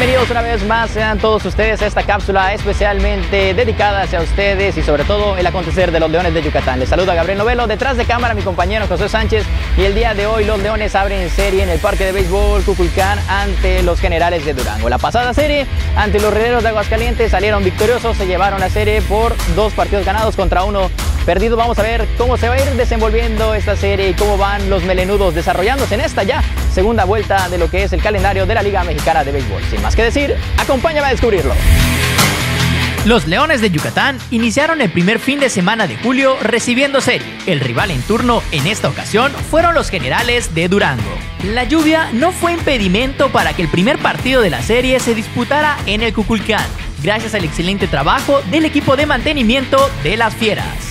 Bienvenidos una vez más, sean todos ustedes a esta cápsula especialmente dedicada hacia ustedes y sobre todo el acontecer de los Leones de Yucatán. Les saluda Gabriel Novelo, detrás de cámara mi compañero José Sánchez y el día de hoy los Leones abren serie en el Parque de Béisbol Cuculcán ante los Generales de Durango. La pasada serie ante los Rieleros de Aguascalientes salieron victoriosos, se llevaron la serie por dos partidos ganados contra uno perdido. Vamos a ver cómo se va a ir desenvolviendo esta serie y cómo van los melenudos desarrollándose en esta ya segunda vuelta de lo que es el calendario de la Liga Mexicana de Béisbol. Sin más que decir, acompáñame a descubrirlo. Los Leones de Yucatán iniciaron el primer fin de semana de julio recibiendo serie. El rival en turno en esta ocasión fueron los Generales de Durango. La lluvia no fue impedimento para que el primer partido de la serie se disputara en el Cuculcán, gracias al excelente trabajo del equipo de mantenimiento de las Fieras.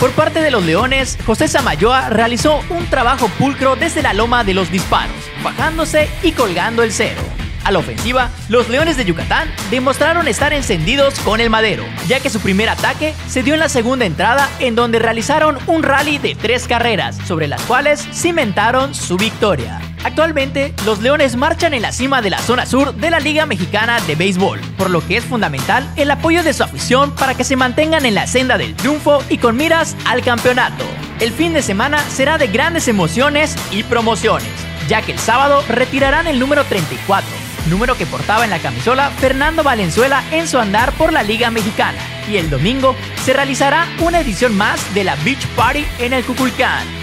Por parte de los Leones, José Samayoa realizó un trabajo pulcro desde la loma de los disparos, bajándose y colgando el cero. A la ofensiva, los Leones de Yucatán demostraron estar encendidos con el madero, ya que su primer ataque se dio en la segunda entrada en donde realizaron un rally de tres carreras, sobre las cuales cimentaron su victoria. Actualmente, los Leones marchan en la cima de la zona sur de la Liga Mexicana de Béisbol, por lo que es fundamental el apoyo de su afición para que se mantengan en la senda del triunfo y con miras al campeonato. El fin de semana será de grandes emociones y promociones, ya que el sábado retirarán el número 34, número que portaba en la camisola Fernando Valenzuela en su andar por la Liga Mexicana, y el domingo se realizará una edición más de la Beach Party en el Cuculcán.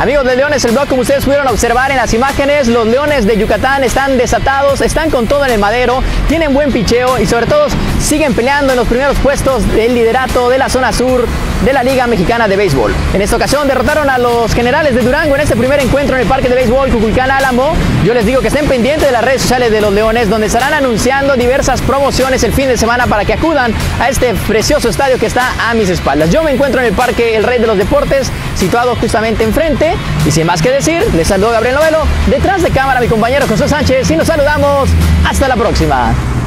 Amigos de Leones, el blog, como ustedes pudieron observar en las imágenes, los Leones de Yucatán están desatados, están con todo en el madero, tienen buen picheo y sobre todo siguen peleando en los primeros puestos del liderato de la zona sur de la Liga Mexicana de Béisbol. En esta ocasión derrotaron a los generales de Durango en este primer encuentro en el Parque de Béisbol Cuculcán Álamo. Yo les digo que estén pendientes de las redes sociales de los Leones, donde estarán anunciando diversas promociones el fin de semana para que acudan a este precioso estadio que está a mis espaldas. Yo me encuentro en el Parque El Rey de los Deportes, situado justamente enfrente. Y sin más que decir, les saludo Gabriel Novelo, detrás de cámara mi compañero José Sánchez y nos saludamos. Hasta la próxima.